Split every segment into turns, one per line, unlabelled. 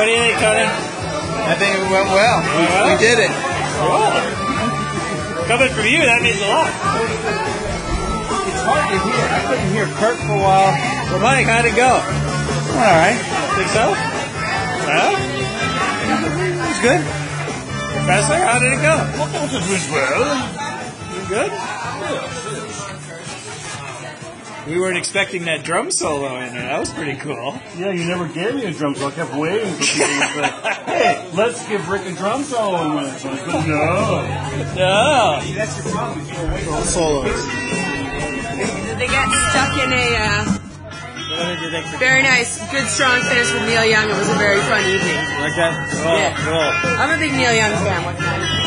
what do you think, Tony?
I think it went well. We, we did it.
Coming from you, that means a lot.
It's hard to hear. I couldn't hear Kurt for a while.
Well, Mike, how'd it go?
All right.
Think so? Huh?
It was good.
Professor, how did it go?
I thought it was well.
You good? We weren't expecting that drum solo in there. That was pretty cool.
Yeah, you never gave me a drum solo. I kept waiting for people to say, hey, let's give Rick a drum solo in one. So I go, no.
No.
That's your problem. You don't solos.
They got stuck in a uh,
What did you think?
very nice, good, strong finish with Neil Young. It was a very fun evening.
Like that? Oh,
Yeah.
cool.
I'm a big Neil Young fan. What can I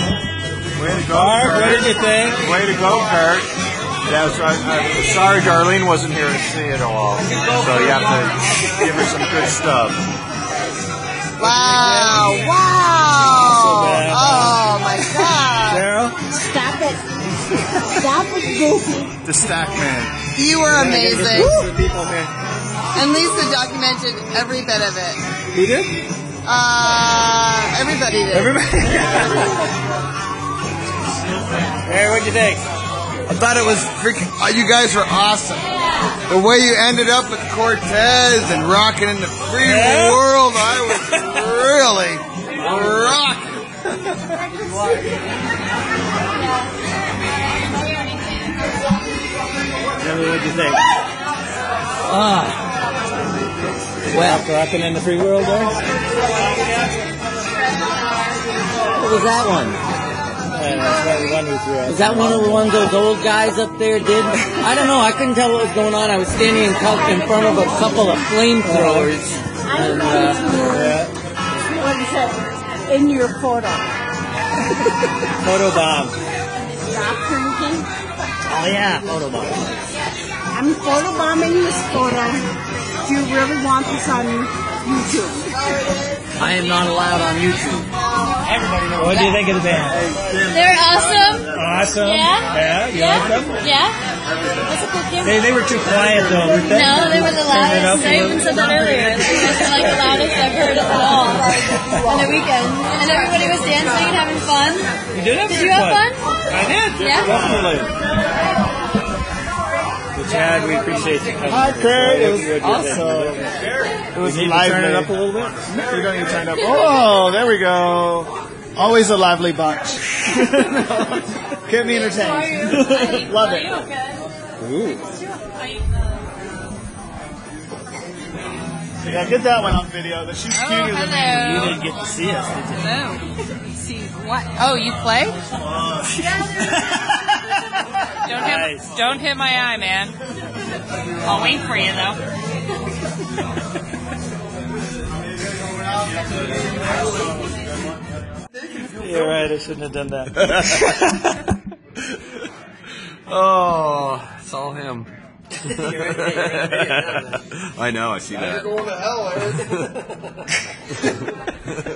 Way to go,
Mark,
Kurt.
what did you think?
Way to go, Kurt. Yeah, so I, I'm sorry Darlene wasn't here to see it all. So you have to give her some good stuff.
Wow! Wow!
bad.
Oh my God!
Daryl?
Stop it! Stop it, Goofy!
The Stack Man.
You were amazing,
The people here.
and Lisa documented every bit of it.
Who did?
Uh, everybody did.
Everybody. Hey, what'd you think?
I thought it was freaking. Oh, you guys were awesome. The way you ended up with Cortez and rocking in the free
Yeah?
world, I was really rocking.
Emily, what'd you think?
Ah. Well,
Rocking in the free world there?
what was that one?
That's probably one we threw out.
Was that one of the ones those old guys up there did? I don't know. I couldn't tell what was going on. I was standing in, cou- in front of a couple of flamethrowers. And, uh,
Yeah.
What is it? In your photo.
Photo bomb.
Stop drinking.
oh yeah, photo bomb.
I'm photo bombing this photo. Do you really want this on YouTube?
I am not allowed on YouTube.
What do you think of the band?
They're awesome.
Awesome.
Yeah?
Yeah, you
Yeah?
like them?
Yeah? That's a cool camera.
They, they were too quiet though, weren't they?
No, they were the
Turn it up
loudest.
a
I
little.
even said that earlier. You guys are like the loudest I've heard at all on the weekend. And everybody was dancing and having fun.
You did have
Did
some
you have fun?
I did.
Yeah?
Definitely. Well, Chad, we appreciate you coming.
Hi, Kurt. It was
What'd
awesome. It was
You need to
lively.
turn it up a little bit?
We're going to turn it up. Oh, there we go. Always a lively bunch. Kept me entertained. Love it.
Ooh.
Yeah, get that one on video. The she's oh, cuter than me.
You didn't get to see us, did you?
No. See what? Oh, you play?
Oh, don't hit,
Nice.
don't hit my eye, man. I'll wait for you though.
You're right, I shouldn't have done that.
Oh, it's all him. I know, I see that.
You're Going to hell, Eric.